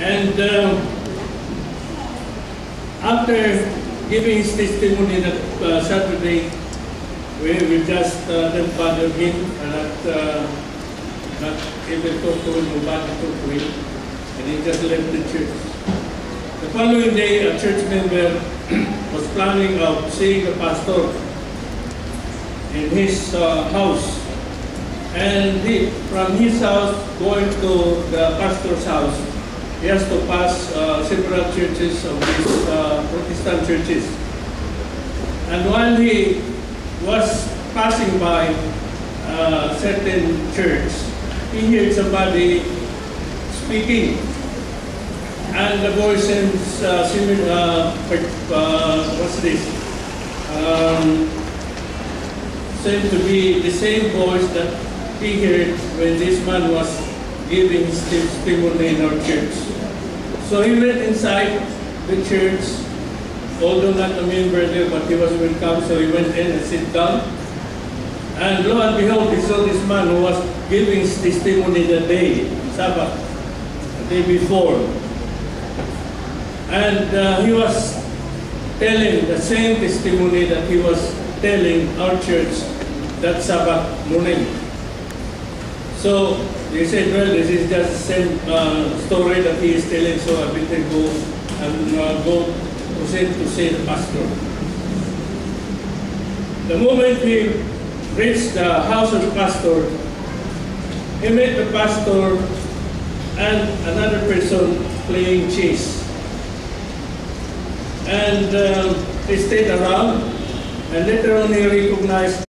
And um, after giving his testimony that uh, Saturday, we, we just uh, didn't bother him and not, uh, not even talk to him or bother talk to him. And he just left the church. The following day, a church member was planning of seeing the pastor in his uh, house. And he, from his house, going to the pastor's house, he has to pass uh, several churches of these uh, Protestant churches. And while he was passing by a certain church, he heard somebody speaking. And the voice seems uh, similar, uh, uh, what's this? Um, seemed to be the same voice that he heard when this man was giving testimony in our church. So he went inside the church, although not a member there, but he was welcome, so he went in and sit down. And lo and behold, he saw this man who was giving testimony the day, Sabbath, the day before. And uh, he was telling the same testimony that he was telling our church that Sabbath morning. So they said, well, this is just the same uh, story that he is telling, so I better go and uh, go proceed to see the pastor. The moment he reached the house of the pastor, he met the pastor and another person playing chess. And uh, they stayed around, and later on he recognized